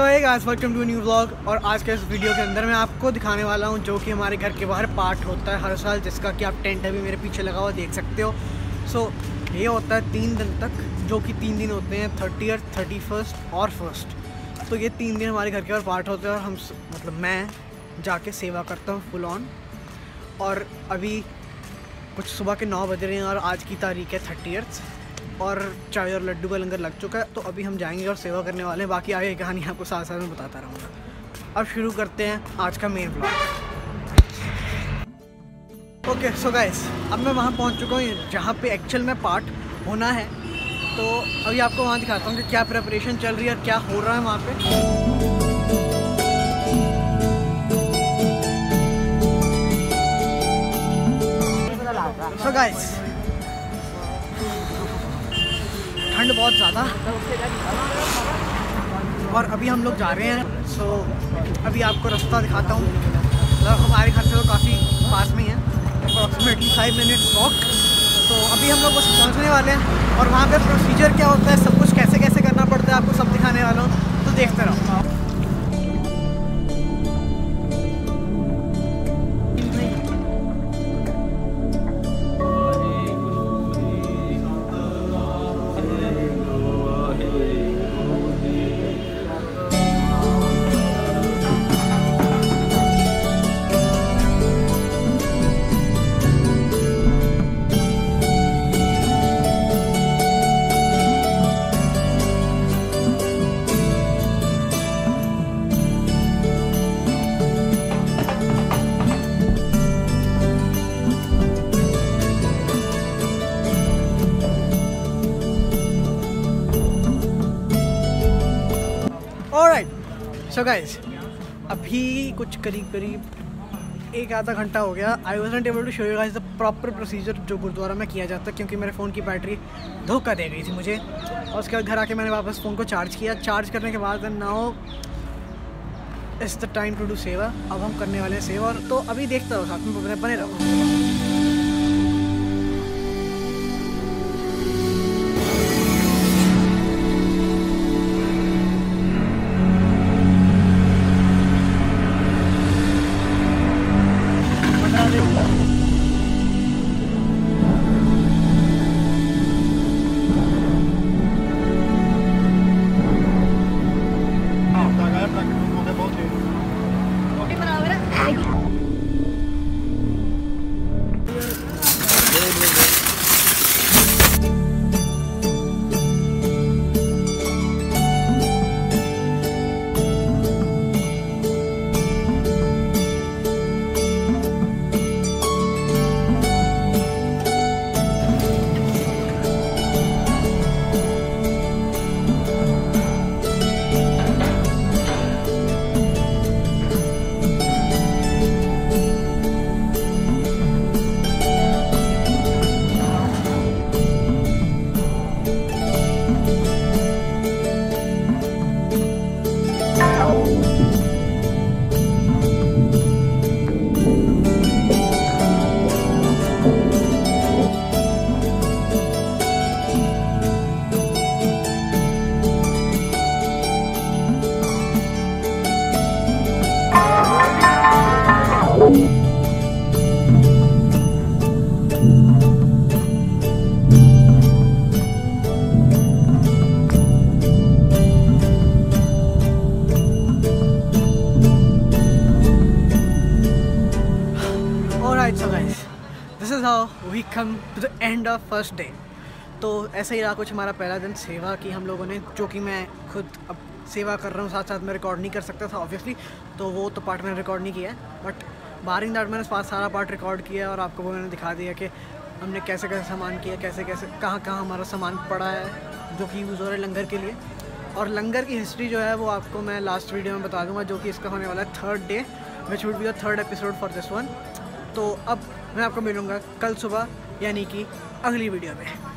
सो एक आज welcome to new blog और आज के इस वीडियो के अंदर मैं आपको दिखाने वाला हूँ जो कि हमारे घर के बाहर पार्ट होता है हर साल जिसका कि आप टेंट अभी मेरे पीछे लगा हुआ देख सकते हो। सो so, ये होता है तीन दिन तक जो कि तीन दिन होते हैं थर्टी थर्टी फ़र्स्ट और फ़र्स्ट तो ये तीन दिन हमारे घर के बाहर पार्ट होते हैं और हम मतलब मैं जाके सेवा करता हूँ फुल ऑन और अभी कुछ सुबह के नौ बज रहे हैं और आज की तारीख है थर्टी और चाय और लड्डू का लंगर लग चुका है तो अभी हम जाएँगे और सेवा करने वाले हैं। बाकी आगे कहानी आपको साथ साथ में बताता रहूँगा। अब शुरू करते हैं आज का main blog okay so guys अब मैं वहाँ पहुँच चुका हूँ, जहाँ पे एक्चुअल में पार्ट होना है। तो अभी आपको वहाँ दिखाता हूँ कि क्या प्रिपरेशन चल रही है और क्या हो रहा है वहाँ पे। सो गाइस ठंड बहुत ज़्यादा। और अभी हम लोग जा रहे हैं सो अभी आपको रास्ता दिखाता हूँ। मतलब हमारे घर से वो काफ़ी पास में ही है। अप्रॉक्सीमेटली फाइव मिनट्स वॉक तो अभी हम लोग बस पहुँचने वाले हैं और वहाँ पे प्रोसीजर क्या होता है, सब कुछ कैसे कैसे करना पड़ता है, आपको सब दिखाने वाला हूँ। तो देखते रहो। सो गाइस अभी कुछ करीब करीब एक आधा घंटा हो गया। I was not able to show you guys the proper procedure जो गुरुद्वारा में किया जाता है, क्योंकि मेरे फ़ोन की बैटरी धोखा दे गई थी मुझे। और उसके बाद घर आके मैंने वापस फ़ोन को चार्ज किया। चार्ज करने के बाद now is the time to do seva. अब हम करने वाले हैं सेवा। और तो अभी देखता रहो, साथ में बने रहो। We come to the end of first day तो ऐसा ही रहा कुछ हमारा पहला दिन, सेवा की हम लोगों ने, जो कि मैं खुद अब सेवा कर रहा हूँ साथ साथ मैं रिकॉर्ड नहीं कर सकता था ऑब्वियसली तो वो तो पार्ट मैंने रिकॉर्ड नहीं किया है बट बारिंग दैट मैंने पास सारा पार्ट रिकॉर्ड किया और आपको वो मैंने दिखा दिया कि हमने कैसे कैसे सामान किया, कैसे कैसे कहाँ कहाँ हमारा सामान पड़ा है, जो कि यूज़ हो रहा है लंगर के लिए। और लंगर की हिस्ट्री जो है वो आपको मैं लास्ट वीडियो में बता दूँगा, जो कि इसका होने वाला है third day which would be the third episode for this one तो अब मैं आपको मिलूँगा कल सुबह, यानी कि अगली वीडियो में।